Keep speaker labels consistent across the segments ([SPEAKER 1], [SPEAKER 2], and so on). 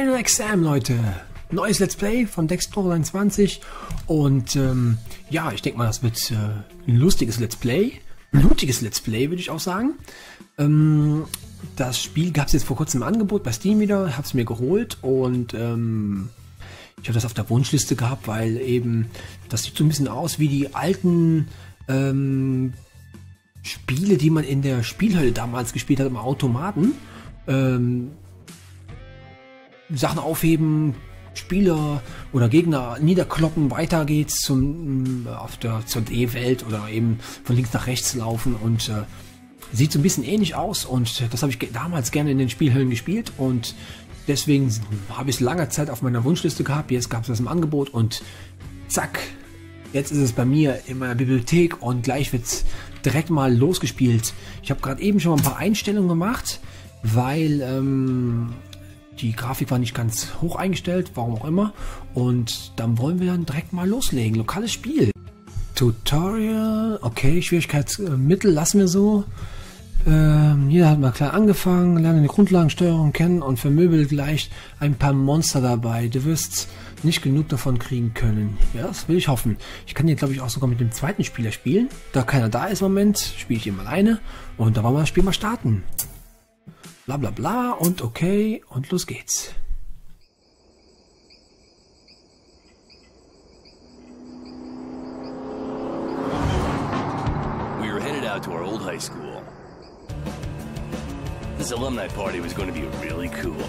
[SPEAKER 1] Final Exam, Leute. Neues Let's Play von Dextro 23 und ähm, ja, ich denke mal, das wird äh, ein lustiges Let's Play, blutiges Let's Play, würde ich auch sagen. Ähm, das Spiel gab es jetzt vor kurzem im Angebot bei Steam wieder, habe es mir geholt und ähm, ich habe das auf der Wunschliste gehabt, weil eben das sieht so ein bisschen aus wie die alten ähm, Spiele, die man in der Spielhölle damals gespielt hat im Automaten. Ähm, Sachen aufheben, Spieler oder Gegner niederkloppen, weiter geht's zum, auf der, zur D-Welt oder eben von links nach rechts laufen und äh, sieht so ein bisschen ähnlich aus und das habe ich damals gerne in den Spielhöllen gespielt und deswegen habe ich es lange Zeit auf meiner Wunschliste gehabt. Jetzt gab es das im Angebot und zack, jetzt ist es bei mir in meiner Bibliothek und gleich wird's direkt mal losgespielt. Ich habe gerade eben schon mal ein paar Einstellungen gemacht, weil ähm, die Grafik war nicht ganz hoch eingestellt, warum auch immer. Und dann wollen wir dann direkt mal loslegen. Lokales Spiel. Tutorial, okay, Schwierigkeitsmittel lassen wir so. Ähm, jeder hat mal klar angefangen, lernen die Grundlagensteuerung kennen und vermöbelt gleich ein paar Monster dabei. Du wirst nicht genug davon kriegen können. Ja, das will ich hoffen. Ich kann hier, glaube ich, auch sogar mit dem zweiten Spieler spielen. Da keiner da ist im Moment, spiele ich eben alleine. Und da wollen wir das Spiel mal starten bla bla bla und okay und los geht's.
[SPEAKER 2] We were headed out to our old high school. This alumni party was going to be really cool.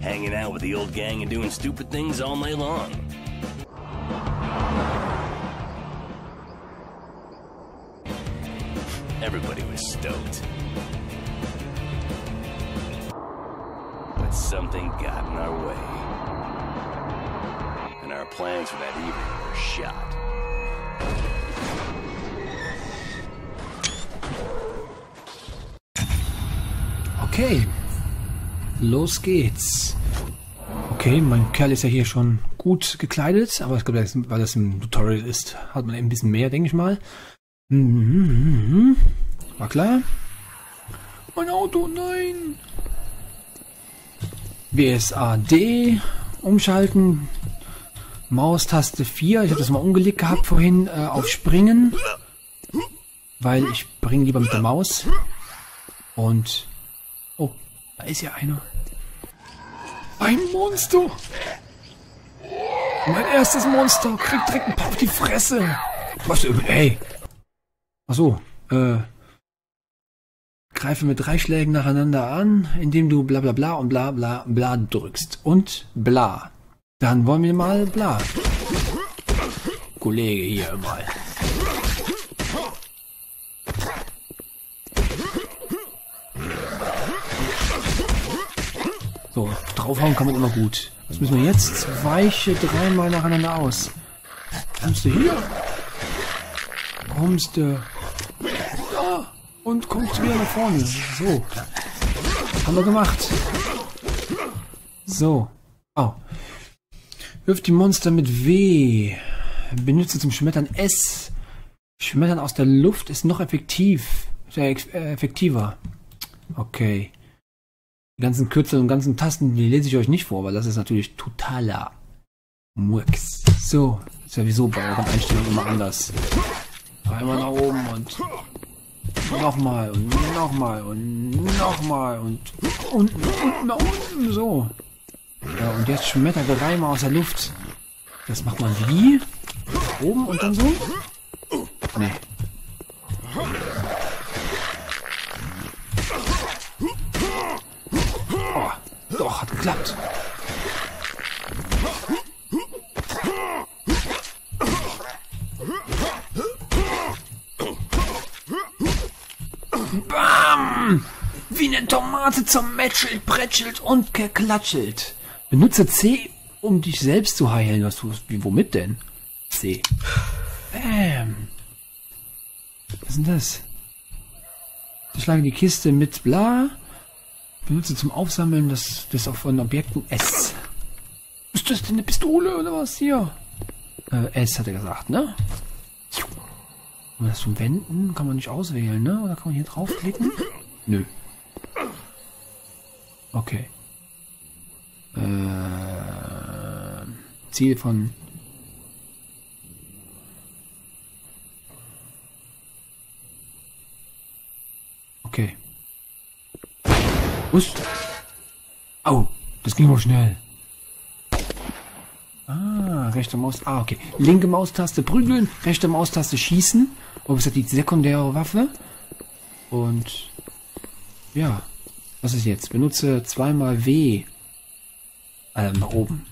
[SPEAKER 2] Hanging out with the old gang and doing stupid things all night long. Everybody was stoked. Something got in our way. And our plans for that evening were shot.
[SPEAKER 1] Okay, los geht's. Okay, mein Kerl ist ja hier schon gut gekleidet, aber ich glaube, weil das im Tutorial ist, hat man ein bisschen mehr, denke ich mal. Mhm, war klar. Mein Auto, nein. WSAD umschalten. Maustaste 4. Ich habe das mal umgelegt gehabt vorhin äh, auf Springen. Weil ich springe lieber mit der Maus. Und... Oh, da ist ja einer. Ein Monster! Mein erstes Monster kriegt direkt ein paar auf die Fresse. Was? Ey. Achso, äh... Greife mit drei Schlägen nacheinander an, indem du bla bla bla und bla bla bla drückst. Und bla. Dann wollen wir mal bla. Kollege hier mal. So, draufhauen kann man immer gut. Was müssen wir jetzt? Weiche dreimal nacheinander aus. Kommst du hier? Kommst du? Ah und kommt wieder nach vorne. So. Haben wir gemacht. So. Oh. Wirft die Monster mit W. Benutze zum Schmettern S. Schmettern aus der Luft ist noch effektiv. Äh, effektiver. Okay. Die ganzen Kürzel und ganzen Tasten, die lese ich euch nicht vor, weil das ist natürlich totaler Murks. So. Ist ja wieso bei euren Einstellungen immer anders. Einmal nach oben und Nochmal und nochmal und nochmal und unten und nach unten. So. Ja, und jetzt schmettert der dreimal aus der Luft. Das macht man wie? Oben und dann so? Nee. Oh, doch, hat geklappt. Bam! Wie eine Tomate zermatschelt, bretschelt und geklatschelt. Benutze C, um dich selbst zu heilen. Was, wie, womit denn? C. Bam. Was ist denn das? Ich schlage die Kiste mit bla. Benutze zum Aufsammeln des, des von Objekten S. Ist das denn eine Pistole oder was hier? Äh, S hat er gesagt, ne? Und das zum Wenden kann man nicht auswählen, ne? Oder kann man hier draufklicken? Nö. Okay. Äh, Ziel von Okay. Was? Au, das ging aber schnell. Ah, rechte Maus. Ah, okay. Linke Maustaste prügeln, rechte Maustaste schießen. Ist das die sekundäre Waffe? Und ja, was ist jetzt? Benutze zweimal W. Ähm, nach oben.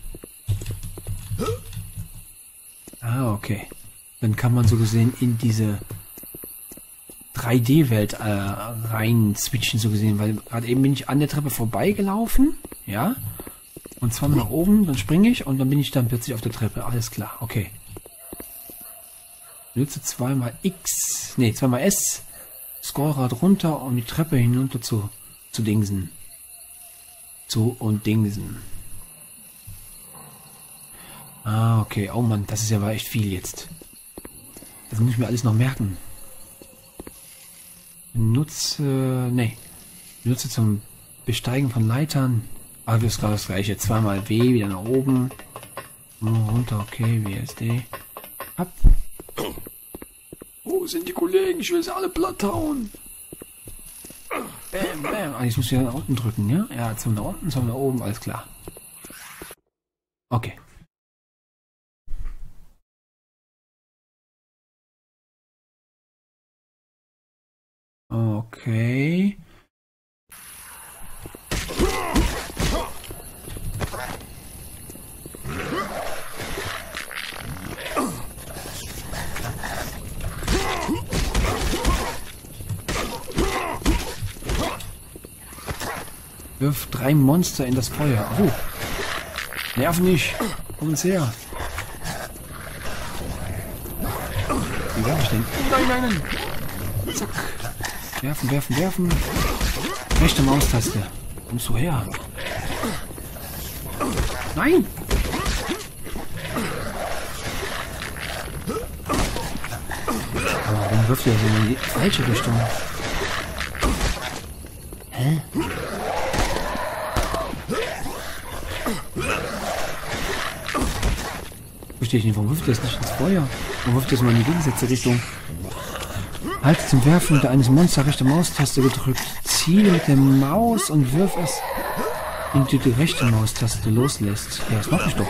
[SPEAKER 1] Ah, okay. Dann kann man so gesehen in diese 3D-Welt äh, rein switchen, so gesehen, weil gerade eben bin ich an der Treppe vorbeigelaufen, ja, und zwar nach oben, dann springe ich und dann bin ich dann plötzlich auf der Treppe. Alles klar, okay. Nutze zweimal X, nee, zweimal S, Scrollrad runter, um die Treppe hinunter zu, zu dingsen. Zu und dingsen. Ah, okay. Oh Mann, das ist ja echt viel jetzt. Das muss ich mir alles noch merken. Nutze, nee, nutze zum Besteigen von Leitern. Ah, das ist gerade das gleiche. Zweimal W, wieder nach oben. Runter, okay, WSD. Ab. Wo sind die Kollegen? Ich will sie alle platt hauen. Bam, bam. Ah, jetzt muss ich nach unten drücken, ja? Ja, zum nach unten, zum nach oben, alles klar. Okay. Okay. Drei Monster in das Feuer. Oh. Nerv nicht. Komm uns her. Wie werfe ich denn? Nein, nein, nein. Zack. Werfen, werfen, werfen. Rechte Maustaste. Kommst du her? Nein! Warum wirft er so in die falsche Richtung? Hä? Verstehe ich nicht, warum wirft er es nicht ins Feuer? Warum wirft er es mal in die gegensätzliche Richtung? Halte zum Werfen unter eines Monster rechte Maustaste gedrückt. Ziele mit der Maus und wirf es, indem du die rechte Maustaste loslässt. Ja, das mache ich doch.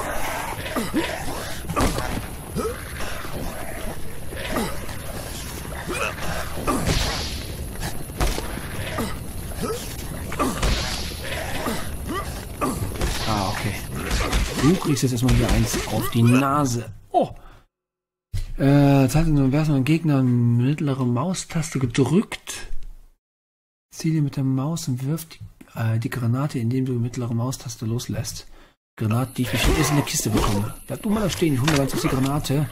[SPEAKER 1] Ah, okay. Du kriegst jetzt erstmal hier eins auf die Nase. Oh! Äh, zeigt nur werfen einen Gegner mittlere Maustaste gedrückt. Ziele mit der Maus und wirft die, äh, die Granate, indem du die mittlere Maustaste loslässt. Granate, die ich bestimmt erst in der Kiste bekomme. Bleib du mal da stehen, ich hole ganz die Granate.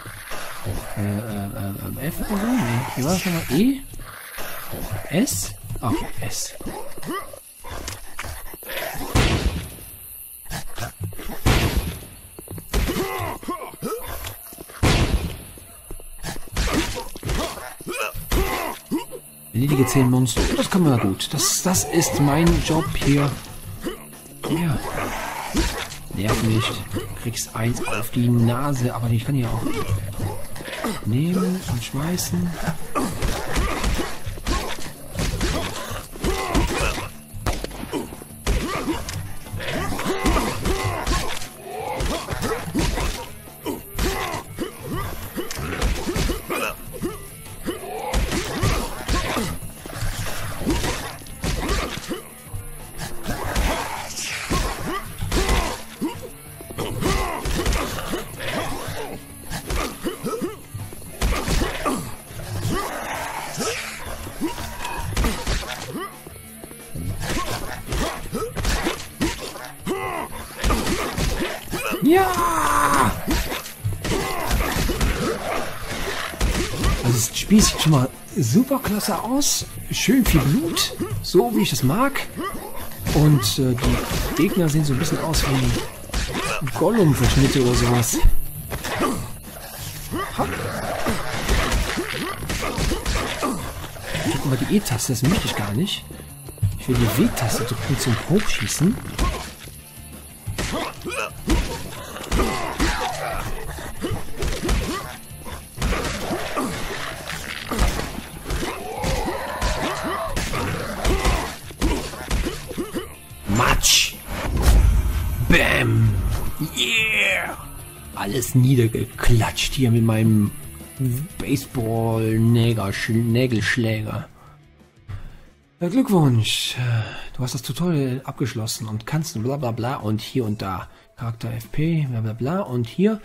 [SPEAKER 1] Äh, äh, äh, F oder so? Nee. Wie war das nochmal? E? S? Ach, S. Erledige 10 Monster. Das kann man gut. Das, das ist mein Job hier. Ja. Nerv nicht. Kriegst eins auf die Nase. Aber ich kann hier auch nehmen und schmeißen. Super klasse aus. Schön viel Blut. So wie ich das mag. Und äh, die Gegner sehen so ein bisschen aus wie Gollum-Verschnitte oder sowas. Hopp. Drücken wir die E-Taste, das möchte ich gar nicht. Ich will die W-Taste drücken zum Hochschießen. Alles niedergeklatscht hier mit meinem Baseball-Nägelschläger. Glückwunsch. Du hast das Tutorial abgeschlossen und kannst bla bla bla und hier und da. Charakter FP, bla bla bla und hier.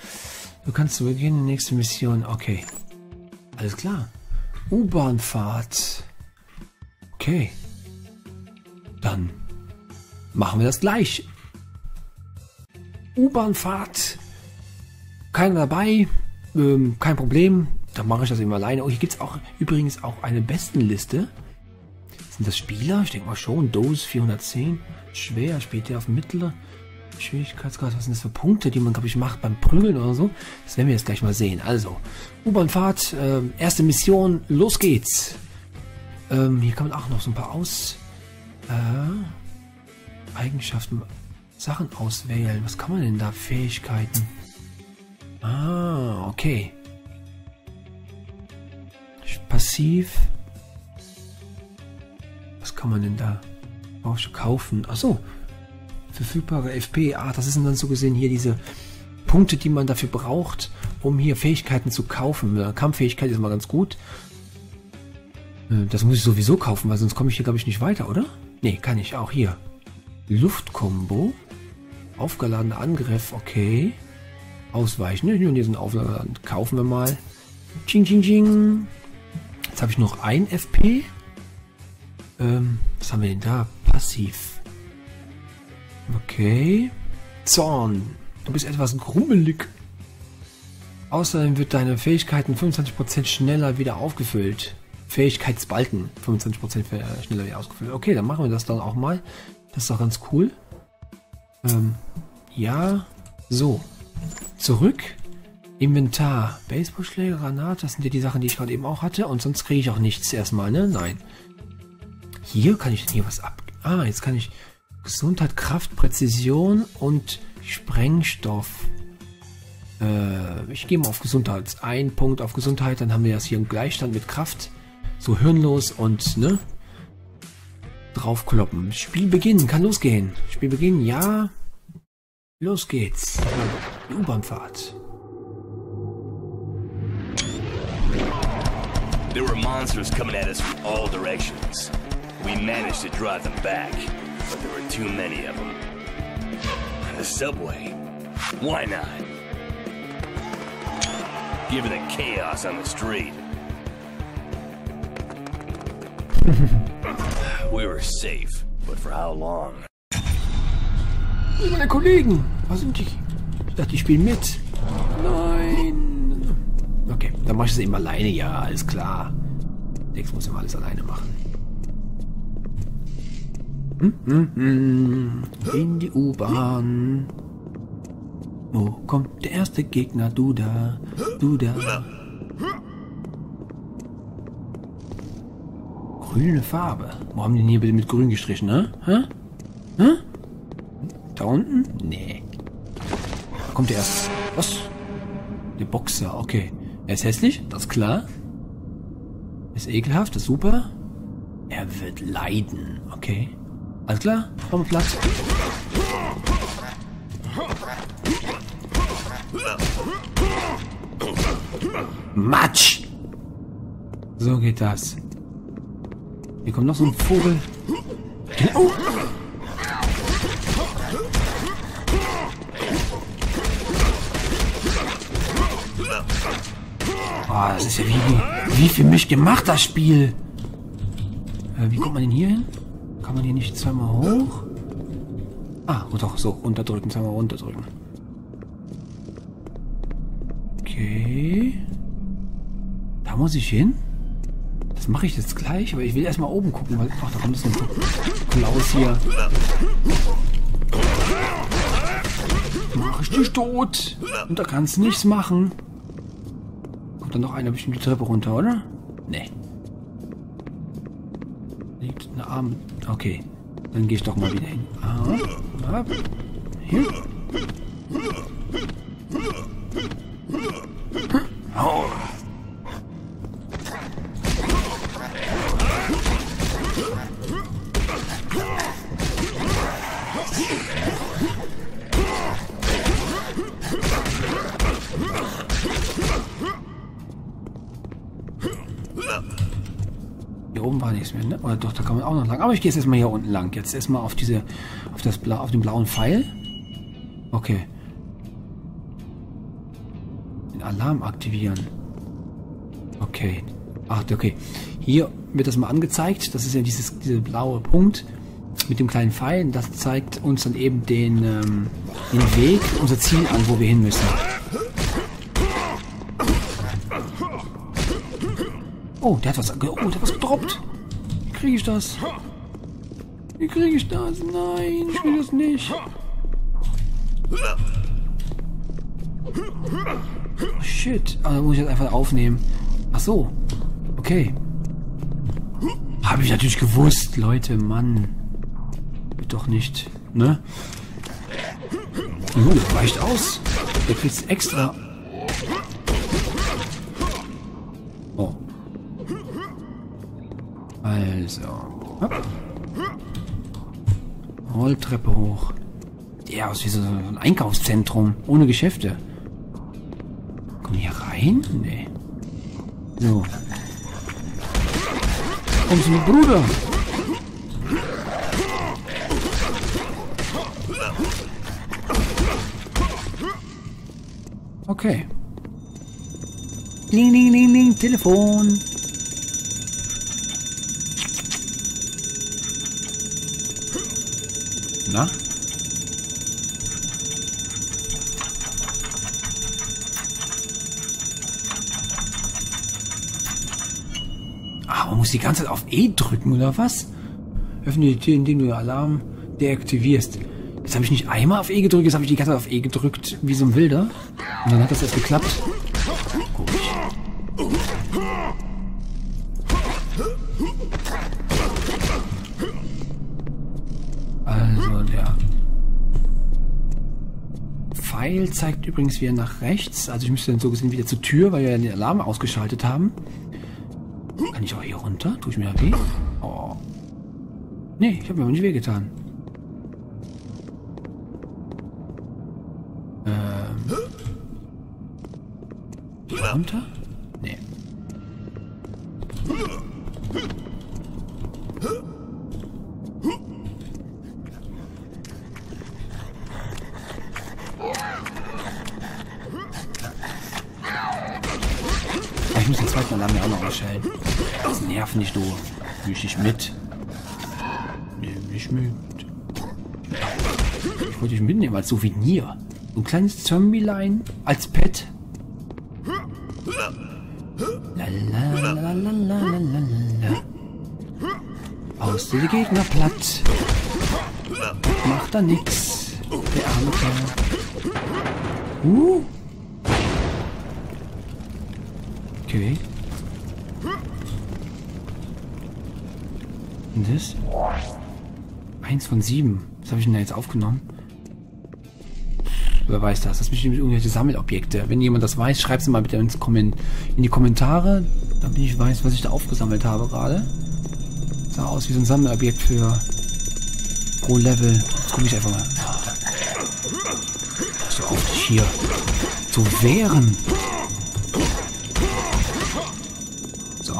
[SPEAKER 1] Du kannst zu Beginn der nächsten Mission. Okay. Alles klar. U-Bahnfahrt. Okay. Dann machen wir das gleich. U-Bahnfahrt. Keiner dabei. Ähm, kein Problem. Dann mache ich das eben alleine. Oh, hier gibt es auch übrigens auch eine Bestenliste. Sind das Spieler? Ich denke mal schon. Dose 410. Schwer. Später auf Mittler. Schwierigkeitsgrad. Was sind das für Punkte, die man, glaube ich, macht beim Prügeln oder so? Das werden wir jetzt gleich mal sehen. Also, U-Bahnfahrt. Äh, erste Mission. Los geht's. Ähm, hier kann man auch noch so ein paar Aus... Äh, Eigenschaften, Sachen auswählen. Was kann man denn da? Fähigkeiten. Ah, okay. Passiv. Was kann man denn da? Kaufen? Achso. Verfügbare FP. Ah, das sind dann so gesehen hier diese Punkte, die man dafür braucht, um hier Fähigkeiten zu kaufen. Kampffähigkeit ist mal ganz gut. Äh, das muss ich sowieso kaufen, weil sonst komme ich hier, glaube ich, nicht weiter, oder? Ne, kann ich auch hier. Luftkombo. Aufgeladener Angriff, okay. Ausweichen. Ne, und diesen Aufladen kaufen wir mal. Ching, ching, ching. Jetzt habe ich noch ein FP. Ähm, was haben wir denn da? Passiv. Okay. Zorn. Du bist etwas grummelig. Außerdem wird deine Fähigkeiten 25% schneller wieder aufgefüllt. Fähigkeitsbalken 25% schneller wieder ausgefüllt. Okay, dann machen wir das dann auch mal. Das ist doch ganz cool. Ähm, ja. So. Zurück. Inventar. Baseballschläger, Granate. Das sind ja die Sachen, die ich gerade eben auch hatte. Und sonst kriege ich auch nichts erstmal, ne? Nein. Hier kann ich hier was ab... Ah, jetzt kann ich Gesundheit, Kraft, Präzision und Sprengstoff. Äh, ich gehe mal auf Gesundheit. Ein Punkt auf Gesundheit, dann haben wir das hier im Gleichstand mit Kraft so hirnlos und, ne? Draufkloppen. Spiel beginnen, kann losgehen. Spiel beginnen, ja. Los geht's. Die U-Bahnfahrt.
[SPEAKER 2] There were monsters coming at us from all directions. We managed to drive them back, but there were too many of them. The subway? Why not? Given the chaos on the street, we were safe, but for how long?
[SPEAKER 1] Meine Kollegen, was sind die? Ich dachte, die spielen mit. Nein. Okay, dann mach ich es eben alleine. Ja, alles klar. Dex muss immer alles alleine machen. Hm, hm, hm. In die U-Bahn. Wo kommt der erste Gegner? Du da, du da. Grüne Farbe. Wo haben die denn hier bitte mit grün gestrichen, ne? Hä? Hä? Da unten? Nee. Kommt der. Was? Der Boxer, okay. Er ist hässlich, das ist klar. Ist ekelhaft, das ist super. Er wird leiden, okay. Alles klar, komm Platz. Matsch! So geht das. Hier kommt noch so ein Vogel. Oh. Oh, das ist ja wie, wie für mich gemacht, das Spiel. Äh, wie kommt man denn hier hin? Kann man hier nicht zweimal hoch? Ah, oh doch, so, unterdrücken, zweimal runterdrücken. Okay. Da muss ich hin? Das mache ich jetzt gleich, aber ich will erstmal oben gucken, weil. Ach, da kommt so ein Klaus hier. Mach ich dich tot. Und da kannst du nichts machen. Kommt dann noch einer bestimmt die Treppe runter, oder? Nee. Liegt eine Arm. Okay. Dann gehe ich doch mal wieder hin. Ah, ab. Hier. Kann man auch noch lang. Aber ich gehe jetzt erstmal hier unten lang. Jetzt erstmal auf diese, auf das Bla auf den blauen Pfeil. Okay. Den Alarm aktivieren. Okay. Ach, okay. Hier wird das mal angezeigt. Das ist ja dieses, dieser blaue Punkt mit dem kleinen Pfeil. Das zeigt uns dann eben den, ähm, den Weg, unser Ziel an, wo wir hin müssen. Oh, der hat was, oh, der hat was gedroppt. Kriege ich das? Wie kriege ich das? Nein, ich will das nicht. Oh, shit. Ah, da muss ich jetzt einfach aufnehmen. Ach so. Okay. Habe ich natürlich gewusst, Leute, Mann. Doch nicht, ne? Uh, reicht aus. Der kriegt extra. Hopp. Rolltreppe hoch. Ja, aus wie so ein Einkaufszentrum. Ohne Geschäfte. Wir hier rein? Nee. So. Du mit Bruder? Okay. Ling, ling, ling, ling, Telefon. Na? Ah, man muss die ganze Zeit auf E drücken, oder was? Öffne die Tür, indem du den Alarm deaktivierst. Jetzt habe ich nicht einmal auf E gedrückt, jetzt habe ich die ganze Zeit auf E gedrückt, wie so ein Wilder. Und dann hat das erst geklappt. Komisch. Also der Pfeil zeigt übrigens wieder nach rechts. Also ich müsste dann so gesehen wieder zur Tür, weil wir ja den Alarm ausgeschaltet haben. Kann ich auch hier runter? Tue ich mir weh? Oh. Nee, ich habe mir aber nicht wehgetan. Ähm. Runter? Mit. Ich wollte dich mitnehmen als Souvenir. So ein kleines Zombie-Line als Pet. Aus die Gegner platt. Macht da nix. Der arme Kerl. Uh. Okay. Und das? Eins von sieben. Was habe ich denn da jetzt aufgenommen? Wer weiß das? Das sind bestimmt irgendwelche Sammelobjekte. Wenn jemand das weiß, schreibt es mal bitte ins in die Kommentare, damit ich weiß, was ich da aufgesammelt habe gerade. Sah aus wie so ein Sammelobjekt für pro Level. Jetzt gucke ich einfach mal. So auf dich hier zu wehren. So.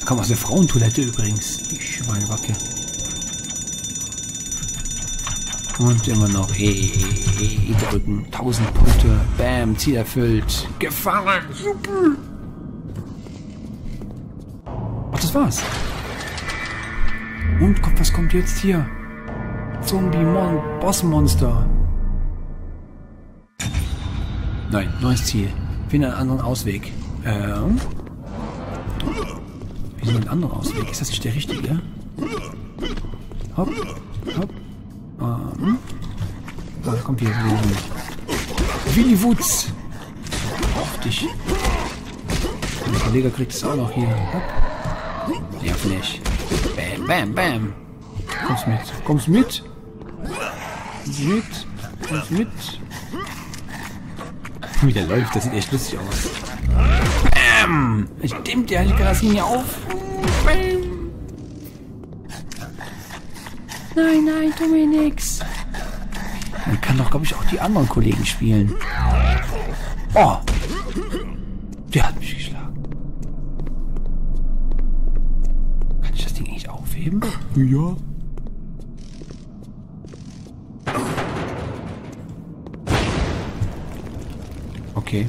[SPEAKER 1] Da kam aus der Frauentoilette übrigens. Die Schweinebacke. Und immer noch E, E, E, E drücken. 1000 Punkte. Bam, Ziel erfüllt. Gefangen. Super. Ach, das war's. Und was kommt jetzt hier? Zombie-Mon Bossmonster. Nein, neues Ziel. Finde einen anderen Ausweg. Ähm. Wie ein anderer Ausweg? Ist das nicht der richtige? Hopp. Hier so Willi Wutz. Auf dich. Der Kollege kriegt es auch noch hier. Hopp. Nicht. Bam, bam, bam. Kommst mit. Kommst mit. Mit. Kommst mit. Wie der läuft, das sieht echt lustig aus. Bam! Stimmt, ja, ich ihn ja auf. Bam! Nein, nein, tu mir nix. Man kann doch, glaube ich, auch die anderen Kollegen spielen. Oh! Der hat mich geschlagen. aufheben? Ja. Okay.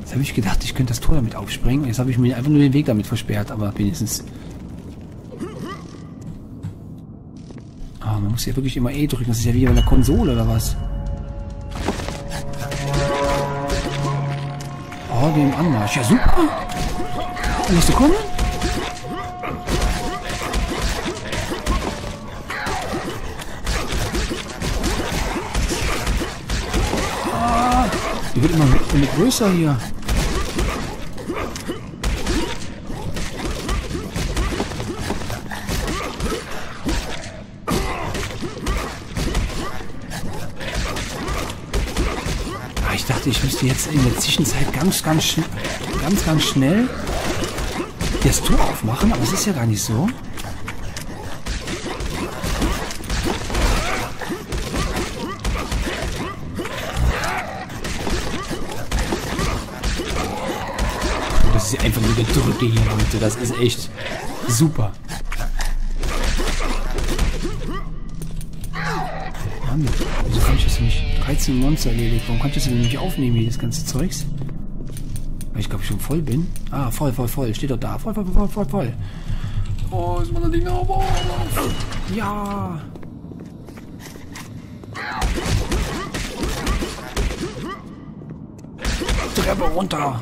[SPEAKER 1] Jetzt habe ich gedacht, ich könnte das Tor damit aufspringen. Jetzt habe ich mir einfach nur den Weg damit versperrt, aber wenigstens... Muss ja wirklich immer E drücken. Das ist ja wie bei einer Konsole oder was? Oh, den Anmarsch. Ja, super. Willst du kommen? Ah, die wird immer, immer größer hier. Ah, Ich müsste jetzt in der Zwischenzeit ganz, ganz, ganz, ganz schnell das Tor aufmachen, aber es ist ja gar nicht so. Das ist einfach nur gedrückte hier, Leute. Das ist echt super. 13 Monster erledigt. Warum kann ich das denn nicht aufnehmen, hier, das ganze Zeugs? Weil ich glaube, ich schon voll bin. Ah, voll, voll, voll. Steht doch da. Voll, voll, voll, voll, voll. Oh, ist meine Ding auf. Ja. Treppe runter.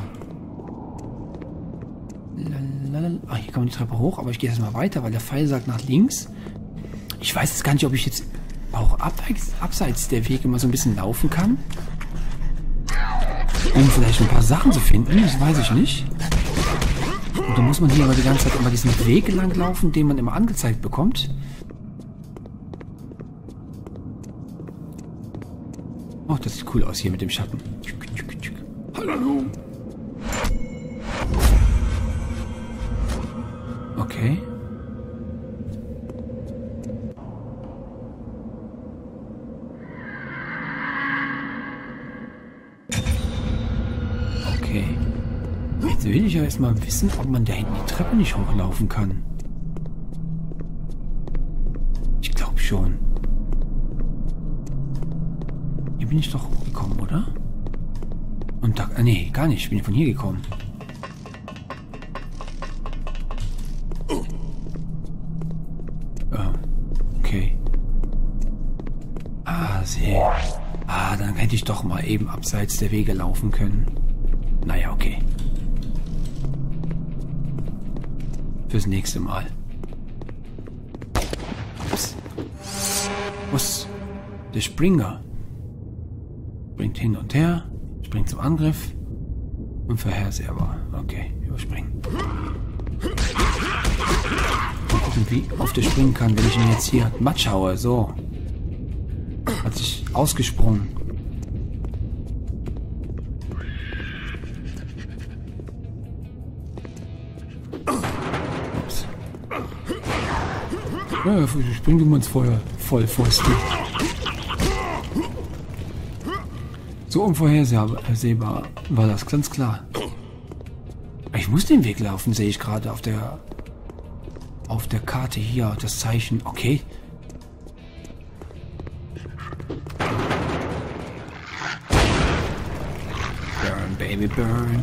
[SPEAKER 1] Ah, hier kann man die Treppe hoch, aber ich gehe erstmal weiter, weil der Pfeil sagt nach links. Ich weiß jetzt gar nicht, ob ich jetzt auch abseits, abseits der Wege mal so ein bisschen laufen kann. Um vielleicht ein paar Sachen zu finden, das weiß ich nicht. Und dann muss man hier aber die ganze Zeit immer diesen Weg lang laufen, den man immer angezeigt bekommt. Oh, das sieht cool aus hier mit dem Schatten. Hallo. Okay. Jetzt will ich ja erstmal wissen, ob man da hinten die Treppe nicht hochlaufen kann. Ich glaube schon. Hier bin ich doch hochgekommen, oder? Und da... Ah, nee, gar nicht. Ich bin von hier gekommen. Ah, okay. Ah, sehr. Ah, dann hätte ich doch mal eben abseits der Wege laufen können. Naja, okay. Fürs nächste Mal. Ups. Was? Der Springer. Springt hin und her, springt zum Angriff. Unvorhersehbar. Okay, überspringen. Mal gucken, wie oft er springen kann, wenn ich ihn jetzt hier Matsch haue. So. Hat sich ausgesprungen. Ja, spring du mal ins Feuer. Voll Fäuste. So unvorhersehbar war das, ganz klar. Ich muss den Weg laufen, sehe ich gerade auf der auf der Karte hier, das Zeichen. Okay. Burn, baby, burn.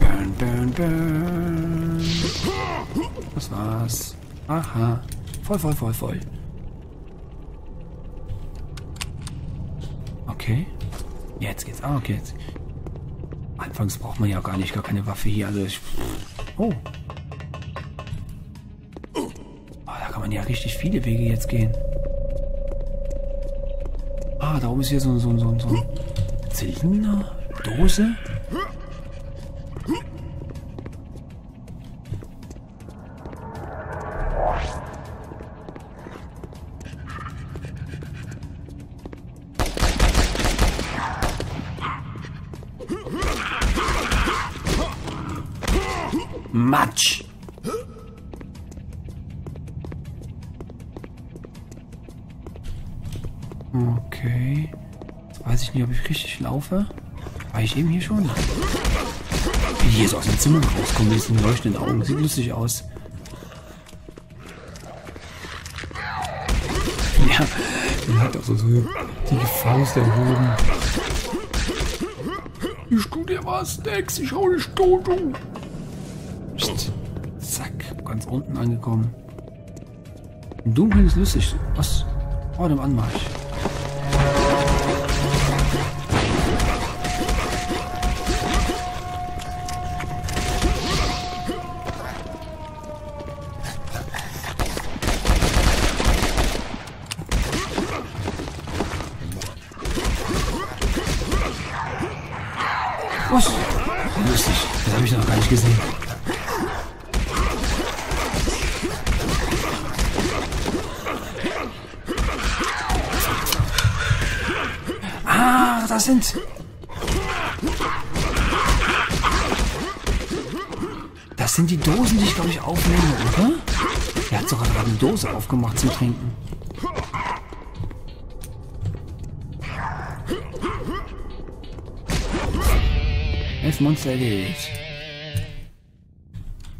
[SPEAKER 1] Burn, burn, burn. Das war's. Aha. Voll, voll, voll, voll. Okay. Jetzt geht's. Ah, okay. Jetzt. Anfangs braucht man ja gar nicht, gar keine Waffe hier. Also ich. Oh. Oh, da kann man ja richtig viele Wege jetzt gehen. Ah, da oben ist hier so, so, so, so ein Zylinder, Matsch. Okay. Jetzt weiß ich nicht, ob ich richtig laufe. War ich eben hier schon? Wie hier so aus dem Zimmer rauskommen mit diesen leuchtenden Augen. Sieht lustig aus. Ja, die hat auch so, so die Faust erhoben. Ich tu dir was, Dex. Ich hau dich tot, du. Unten angekommen. Im Dunkeln ist lustig. Was? Oh, dem Anmarsch. Eine Dose aufgemacht zum Trinken. Elf Monster erledigt.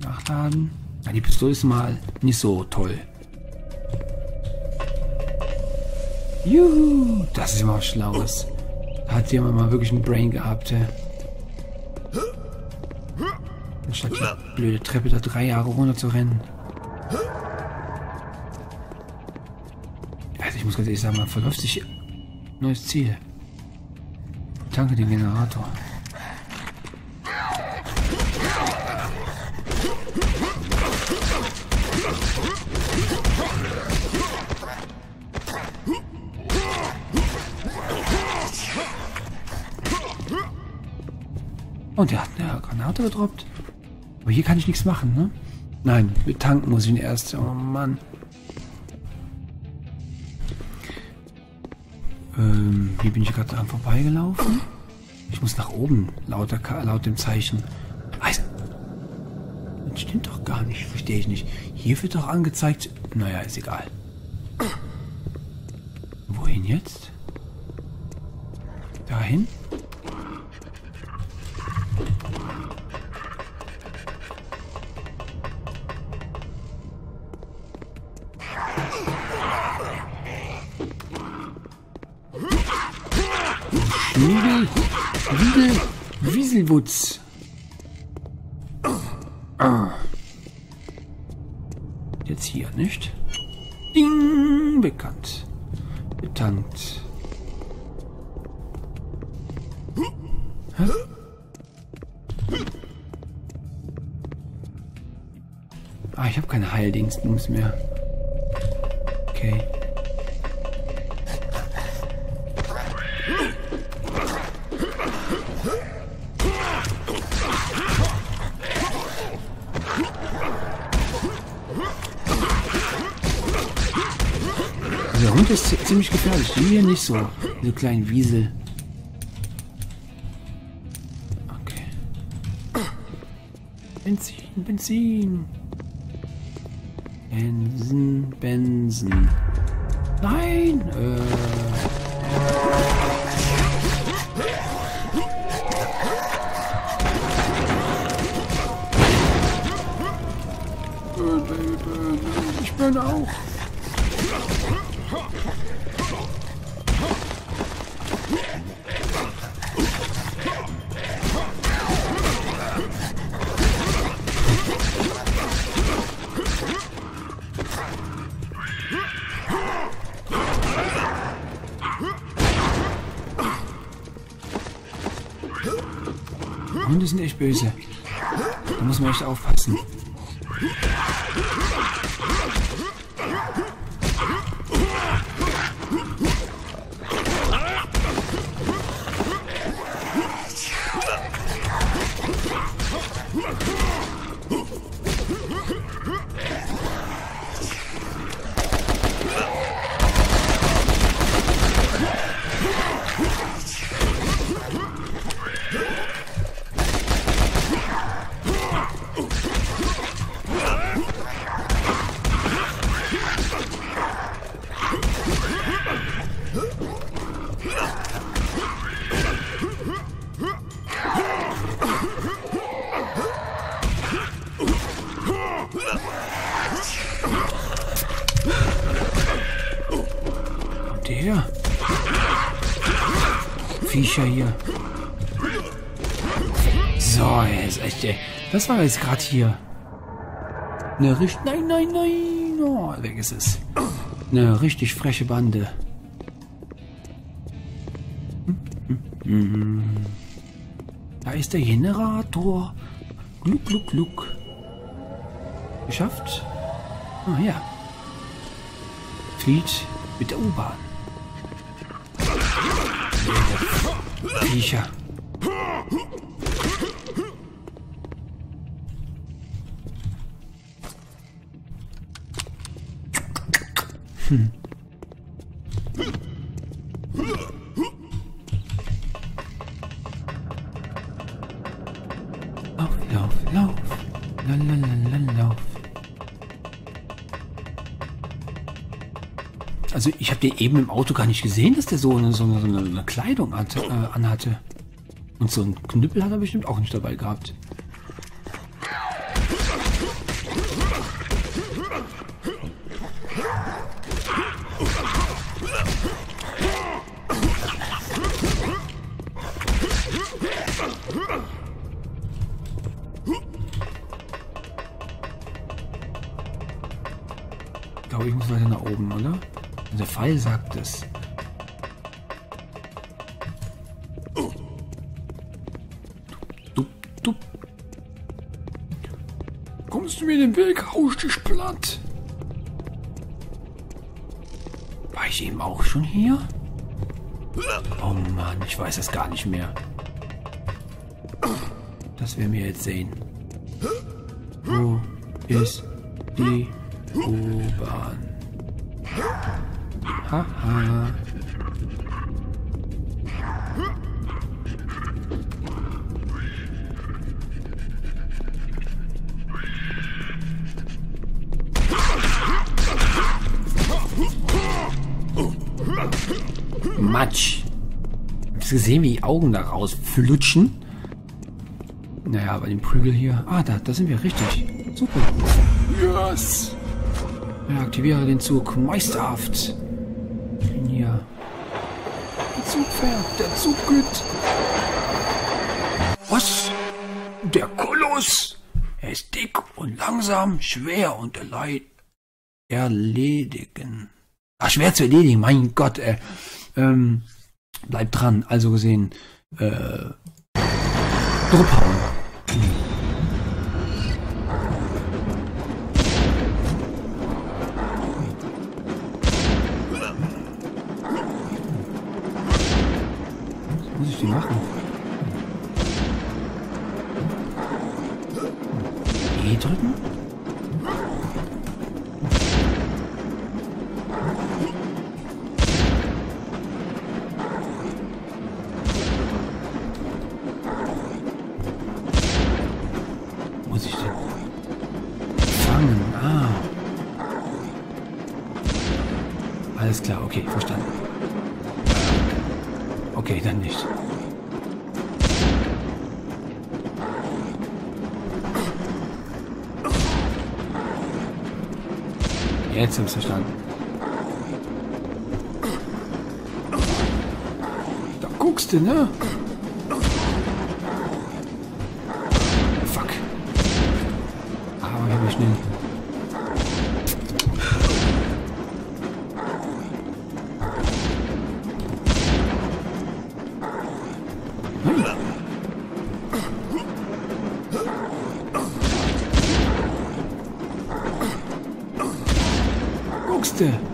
[SPEAKER 1] Nachladen. Ja, die Pistole ist mal nicht so toll. Juhu, das ist immer was Schlaues. Da hat jemand mal wirklich ein Brain gehabt, hä? Anstatt die blöde Treppe da drei Jahre runter zu rennen. Muss ganz ehrlich sagen, man verläuft sich neues Ziel. Danke den Generator. Und er hat eine Granate gedroppt. Aber hier kann ich nichts machen, ne? Nein, mit tanken muss ich ihn erst. Oh Mann. Hier bin ich gerade dran vorbeigelaufen. Ich muss nach oben, laut, der, laut dem Zeichen. Also, das stimmt doch gar nicht, verstehe ich nicht. Hier wird doch angezeigt. Naja, ist egal. Wohin jetzt? Wieselwutz. Ah. Jetzt hier, nicht? Ding, bekannt. Betankt. Hä? Ah, ich habe keine Heildienstmus mehr. Okay. Hund ist zi- ziemlich gefährlich. Hier nicht so. Diese kleinen Wiesel. Okay. Benzin, Benzin. Benzen, Benzen. Nein! Äh. Echt böse. Da muss man echt aufpassen. Das war jetzt gerade hier. Eine richtig... Nein, nein, nein. Oh, weg ist es. Eine richtig freche Bande. Da ist der Generator. Gluck, gluck, gluck. Geschafft? Ah ja. Flieht mit der U-Bahn. Viecher. Also ich habe den eben im Auto gar nicht gesehen, dass der so eine, so eine, so eine Kleidung hatte, äh, anhatte. Und so einen Knüppel hat er bestimmt auch nicht dabei gehabt. Weg, hau ich dich platt. War ich eben auch schon hier? Oh Mann, ich weiß es gar nicht mehr. Das werden wir jetzt sehen. Wo ist Matsch. Hast du gesehen, wie die Augen da rausflutschen? Naja, bei dem Prügel hier. Ah, da, da sind wir richtig. Super. Yes! Ja, aktiviere den Zug. Meisterhaft. Hier. Der Zug fährt. Der Zug geht. Was? Der Koloss. Er ist dick und langsam, schwer und erleid erledigen. Ach, schwer zu erledigen, mein Gott, ey. Ähm, bleibt dran, also gesehen. Äh, Druckhauen. Was muss ich die machen? E drücken? Aber ich hab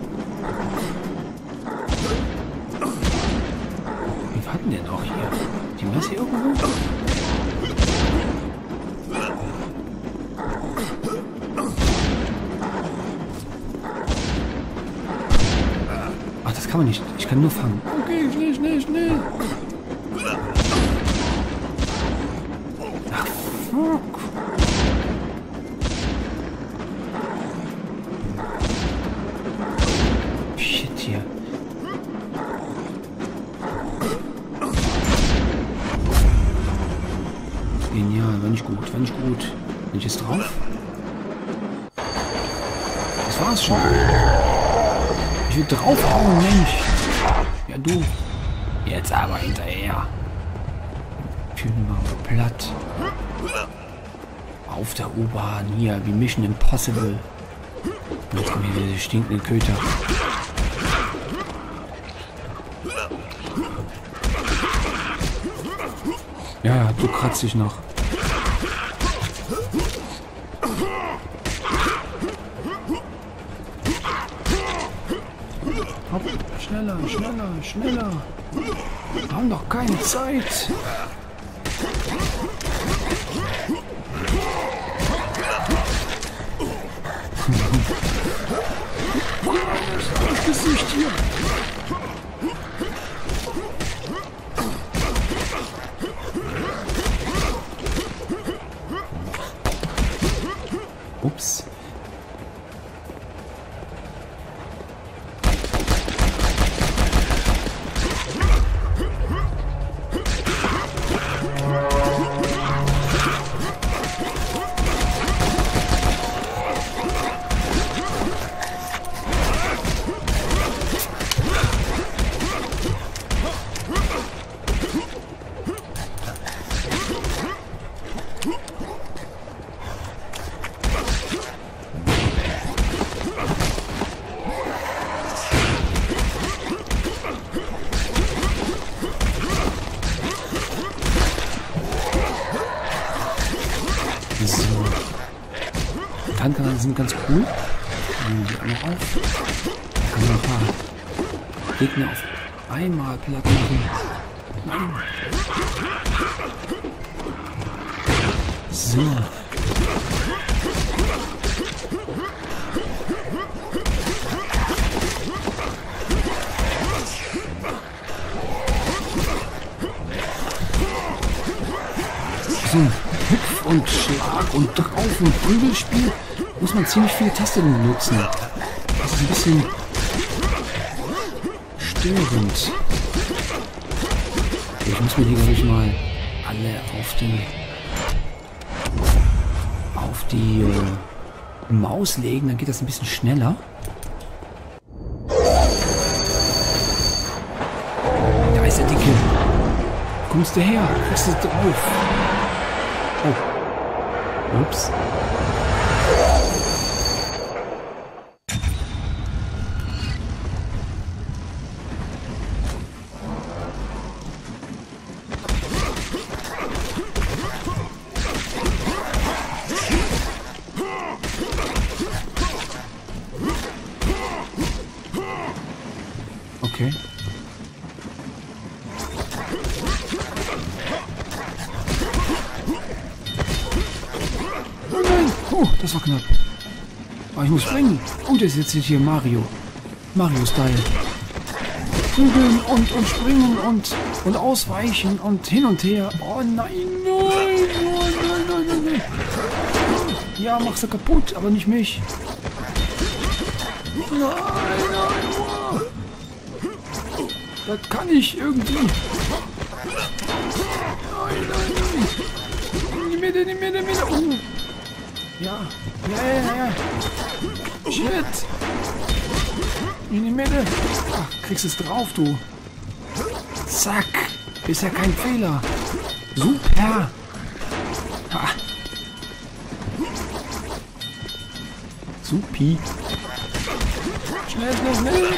[SPEAKER 1] man nicht. Ich U-Bahn hier, wie Mission Impossible. Jetzt kommen hier diese stinkenden Köter. Ja, du kratzt dich noch. Hopp, schneller, schneller, schneller. Wir haben doch keine Zeit. Das Gesicht hier. Ups. Paar Gegner auf einmal platt machen. Nein. So. So Hüpf und Schlag und Drauf- und Prügelspiel muss man ziemlich viele Tasten nutzen. Das ist ein bisschen störend. Ich muss mir die, glaube ich, mal alle auf den auf die äh, Maus legen, dann geht das ein bisschen schneller. Da ist der Dicke. Kommst du her? Kriegst du drauf? Oh. Ups. Springen. Und jetzt hier Mario. Mario-Style. Prügeln und, und springen und, und ausweichen und hin und her. Oh nein, nein, nein, nein, nein, nein. Ja, mach sie kaputt, aber nicht mich. Nein, nein, oh. Das kann ich irgendwie. Nein, nein, nein. In die Mitte, in die Mitte, in die Mitte. Oh. Ja, ja, ja, ja. Shit. In die Mitte. Ach, kriegst es drauf, du. Zack. Ist ja kein Fehler. Super. Ha. Supi. Schnell, schnell, schnell.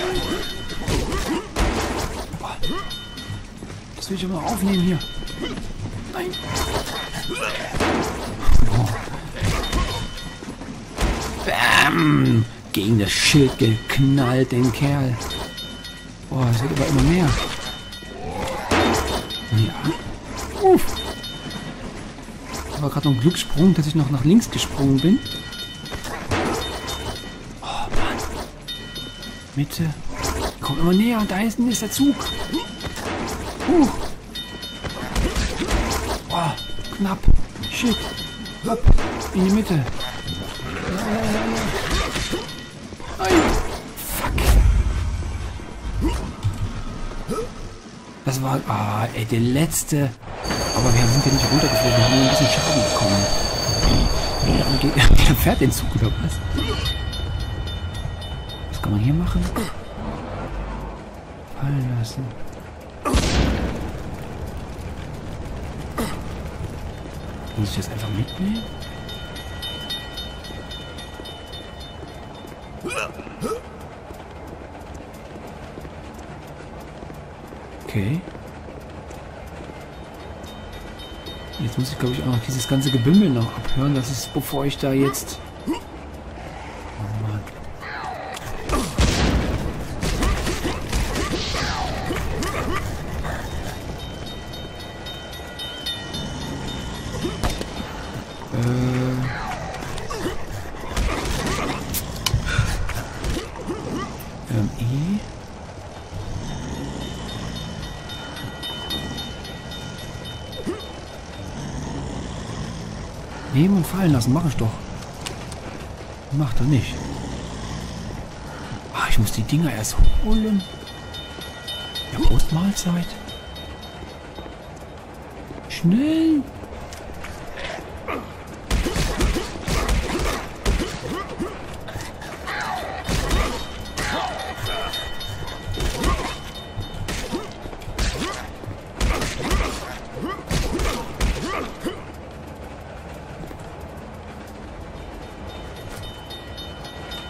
[SPEAKER 1] Das will ich aber aufnehmen hier. Nein. Bam! Gegen das Schild geknallt, den Kerl. Boah, es wird aber immer mehr. Ja. Uff. Das war gerade noch ein Glückssprung, dass ich noch nach links gesprungen bin. Oh Mann. Mitte. Komm immer näher, da hinten ist der Zug. Huch. Oh, knapp. Shit. Hopp. In die Mitte. War... Ah, ey, der letzte... Aber wir sind ja nicht runtergeflogen, wir haben nur ein bisschen Schaden bekommen. Der fährt den Zug oder was? Was kann man hier machen? fallen lassen. Muss ich das einfach mitnehmen? Okay. Muss ich, glaube ich, auch noch dieses ganze Gebümmel noch abhören. Das ist, bevor ich da jetzt... Oh Mann. Äh... Ähm, I. Und fallen lassen, mach ich doch. Macht er nicht. Ah, ich muss die Dinger erst holen. Ja, Postmahlzeit. Schnell.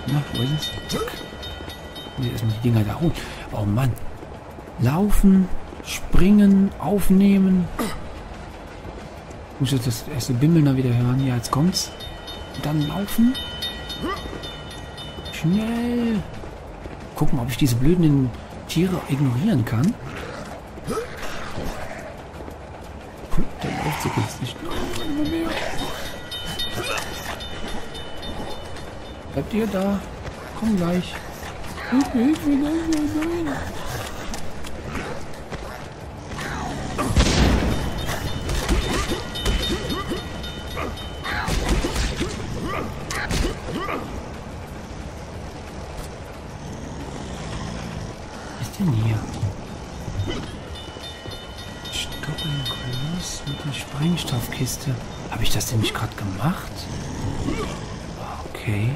[SPEAKER 1] Na, wo ist es? Zack. Nee, erstmal die Dinger da holen. Oh Mann. Laufen, springen, aufnehmen. Muss jetzt das erste Bimmeln da wieder hören. Ja, jetzt kommt's. Und dann laufen. Schnell. Gucken, ob ich diese blöden Tiere ignorieren kann. Der läuft so immer mehr. Bleibt ihr da? Komm gleich. Hilfe, Hilfe, nein, nein. Sprengstoffkiste. Habe ich das denn nicht gerade gemacht? Okay.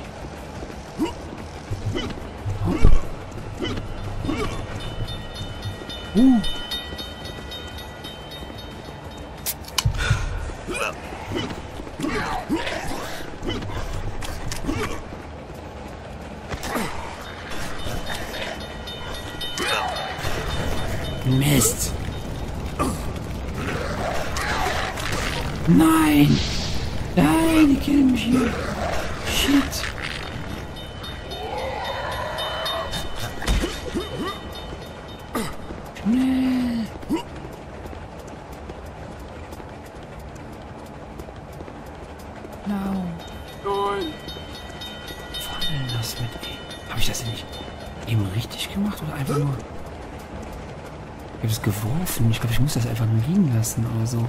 [SPEAKER 1] Lassen oder so.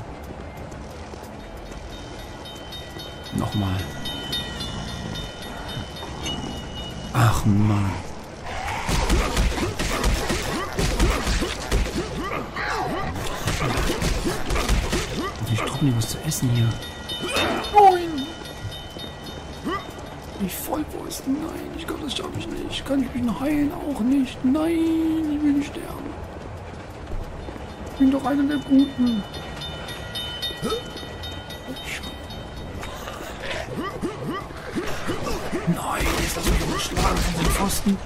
[SPEAKER 1] Nochmal. Ach Mann. Ich droppe mir was zu essen hier. Nein! Ich Vollwurst, nein, ich glaube, das schaffe ich nicht. Kann ich mich noch heilen? Auch nicht. Nein, ich will nicht sterben. Ich bin doch einer der Guten. Nein, jetzt lass mich nicht schlagen von den Pfosten.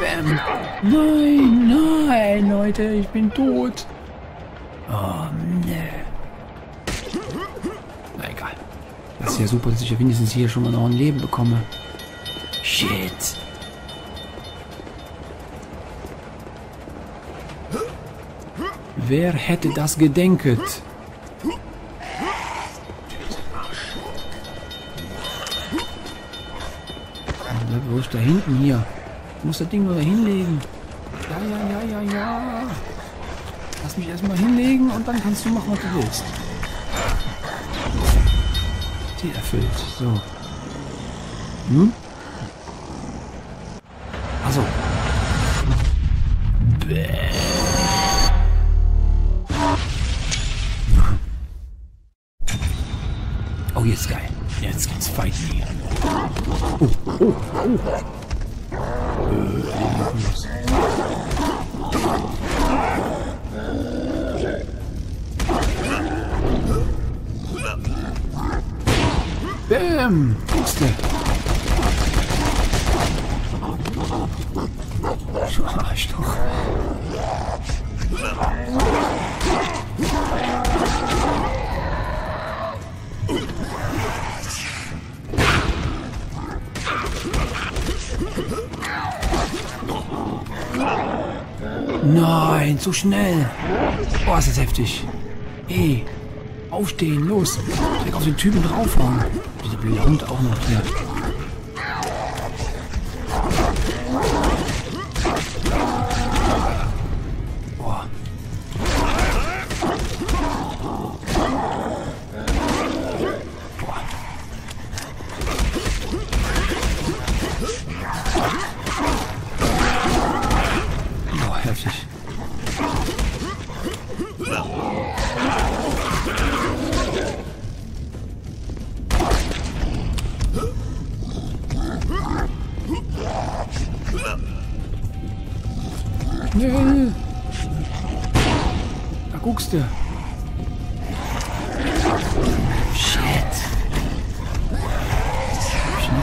[SPEAKER 1] Bam. Nein, nein, Leute, ich bin tot. Oh, ne. Na egal. Das ist ja super, dass ich ja wenigstens hier schon mal noch ein Leben bekomme. Shit. Wer hätte das gedenket? Wo ist da hinten hier? Ich muss das Ding nur da hinlegen. Ja, ja, ja, ja, ja. Lass mich erstmal hinlegen und dann kannst du machen, was du willst. Ziel erfüllt. So. Nun? Jetzt geil. Jetzt geht's fighten hier. Oh. Oh, oh. Bäm! Guckst du? Arschloch. Nein, zu schnell. Boah, ist das heftig. Ey, aufstehen, los. Direkt auf den Typen draufhauen. Dieser blöde Hund auch noch hier.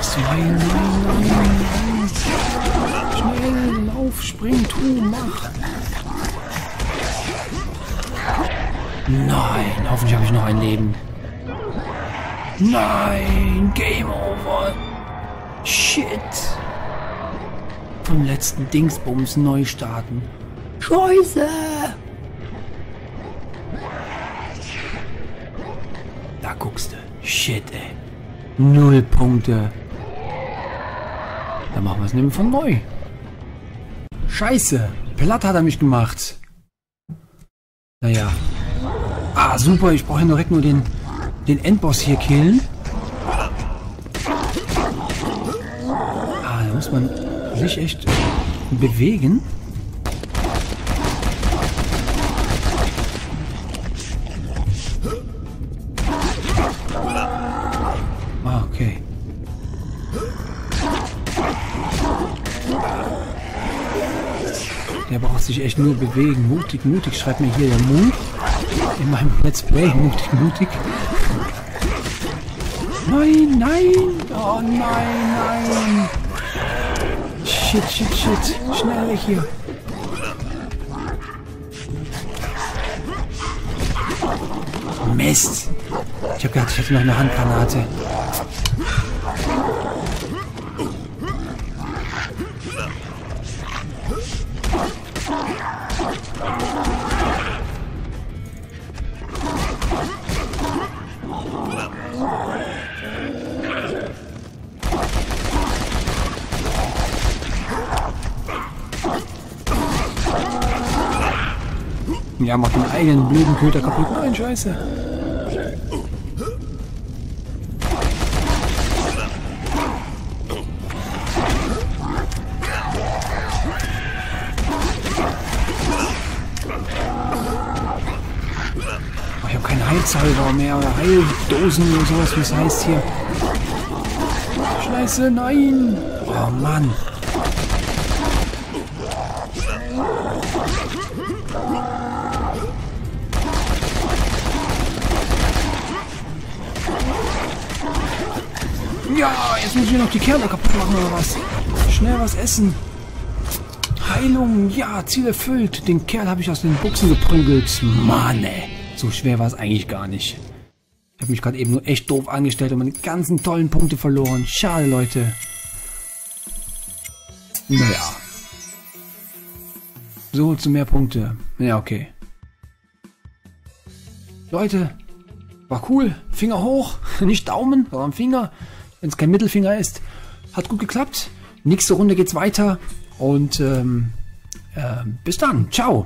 [SPEAKER 1] Nein, nein, nein, nein. Schnell, lauf, spring, tu, mach. Nein, hoffentlich habe ich noch ein Leben. Nein, Game Over. Shit. Vom letzten Dingsbums neu starten. Scheiße. Da guckst du. Shit, ey. Null Punkte. Dann machen wir es nämlich von neu. Scheiße. Platt hat er mich gemacht. Naja. Ah, super. Ich brauche ja direkt nur den, den Endboss hier killen. Ah, da muss man sich echt bewegen. Sich echt nur bewegen. Mutig, mutig, schreibt mir hier der Mut. In meinem Let's Play. Mutig, mutig. Nein, nein. Oh nein, nein. Shit, shit, shit. Schnell weg hier. Mist. Ich habe gedacht, ich hätte noch eine Handgranate. Ja, mach den eigenen blöden Köter kaputt. Nein, scheiße. Oh, ich habe keinen Heilsalver mehr oder Heildosen oder sowas, wie es heißt hier. Scheiße, nein. Oh Mann. Ich noch die Kerle kaputt machen oder was? Schnell was essen. Heilung, ja, Ziel erfüllt. Den Kerl habe ich aus den Buchsen geprügelt. Mann, ey. So schwer war es eigentlich gar nicht. Ich habe mich gerade eben nur echt doof angestellt und meine ganzen tollen Punkte verloren. Schade, Leute. Naja. So, zu mehr Punkte. Ja, okay. Leute, war cool. Finger hoch. Nicht Daumen, sondern Finger. Wenn es kein Mittelfinger ist. Hat gut geklappt. Nächste Runde geht's weiter. Und ähm, äh, bis dann. Ciao.